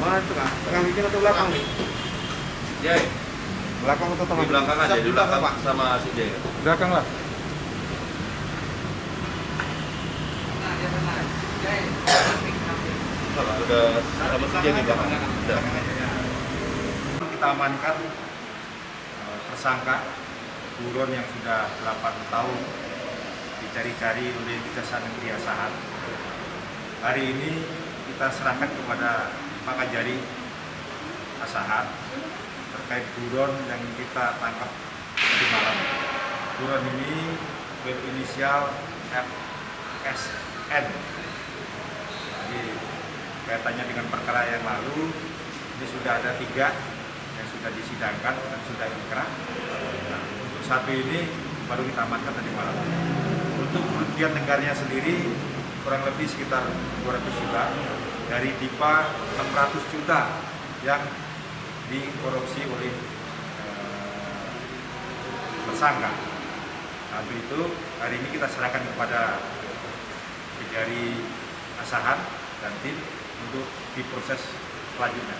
Mana tengah? Tengah bikin atau belakang nih? Jai, Belakang atau tengah? di belakang aja, di belakang Pak. sama si Jai. Belakang lah. Kalau udah sama si Jai di belakang. Udah. kita amankan eh, tersangka buron yang sudah 8 tahun dicari-cari oleh Kejaksaan Negeri Asahan. Hari ini kita serahkan kepada Pak Kajari Asahan terkait buron yang kita tangkap di malam. Buron ini berinisial FSN. Jadi kaitannya dengan perkara yang lalu ini sudah ada tiga yang sudah disidangkan dan sudah inkrah. Nah, untuk satu ini baru kita amankan tadi malam. Untuk kerugian negaranya sendiri kurang lebih sekitar 200 juta dari DIPA 600 juta yang dikorupsi oleh eh, tersangka. Nah, untuk itu hari ini kita serahkan kepada Kejari Asahan dan tim untuk diproses selanjutnya.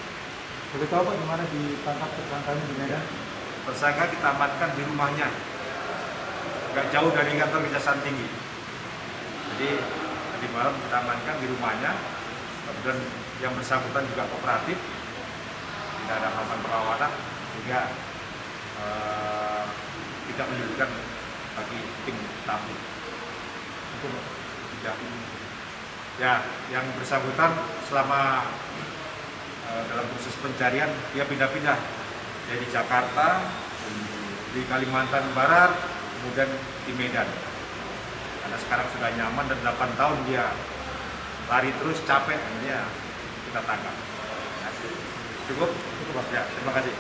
Boleh tahu Pak di mana ditangkap tersangkanya di Medan? Tersangka kita amankan di rumahnya, nggak jauh dari kantor kejaksaan tinggi. Jadi tadi malam kita amankan di rumahnya, kemudian yang bersangkutan juga kooperatif, tidak ada melakukan perlawanan, sehingga eh, tidak menyulitkan bagi tim tamu. Ya, ya yang bersangkutan selama eh, dalam proses pencarian dia pindah-pindah dari Jakarta, di Kalimantan Barat, kemudian di Medan. Karena sekarang sudah nyaman dan 8 tahun dia lari terus capek, akhirnya kita tangkap. Cukup? Pak. Ya, terima kasih.